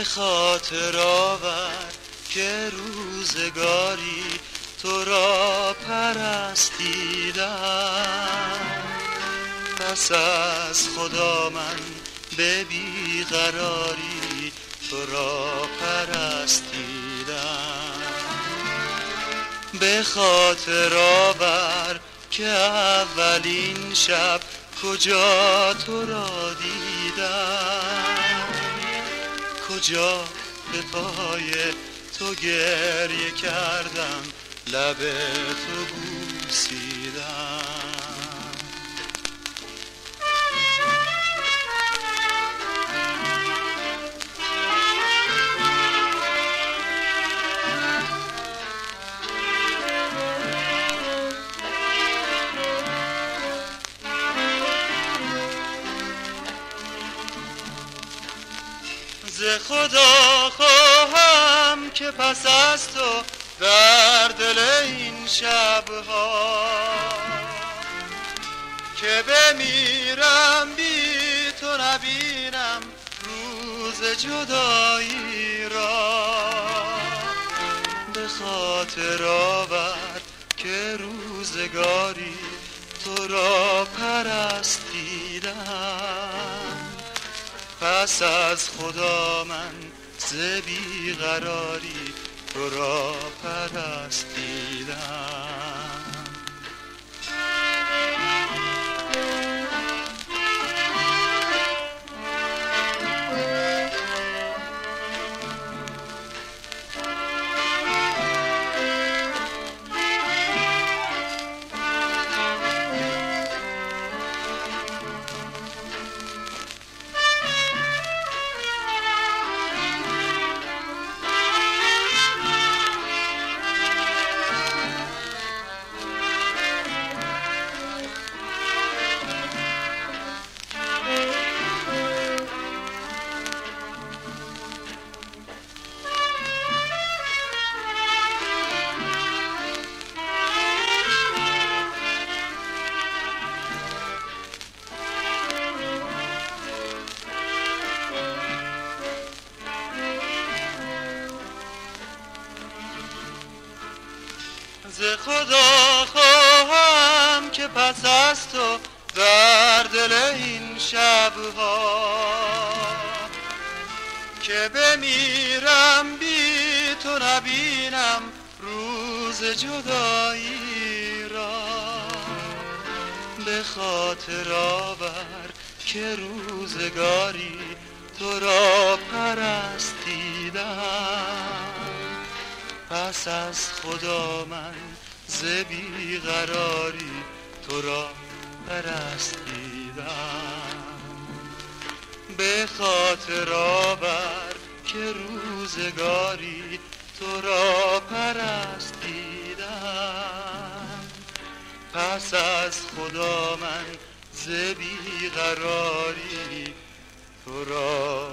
به خاطر آور که روزگاری تو را پرستیدم. پس از خدا من به بیقراری تو را پرستیدم. به خاطر آور که اولین شب کجا تو را دیدم. کجا به پای تو گریه کردم؟ لب تو بوسیدم. خدا خواهم که پس از تو در دل این شبها که بمیرم بی تو نبینم روز جدایی را به خاطر آور که روزگاری پس از خدا من ز بیقراری تو را پرستیدم. ز خدا خواهم که پس از تو در دل این شبها که بمیرم بی تو نبینم روز جدایی را به خاطر آور که روزگاری تو را پرستیدم. پس از خدا من ز بیقراری تو را پرستیدم. به خاطر آور که روزگاری تو را پرستیدم. پس از خدا من ز بیقراری تو را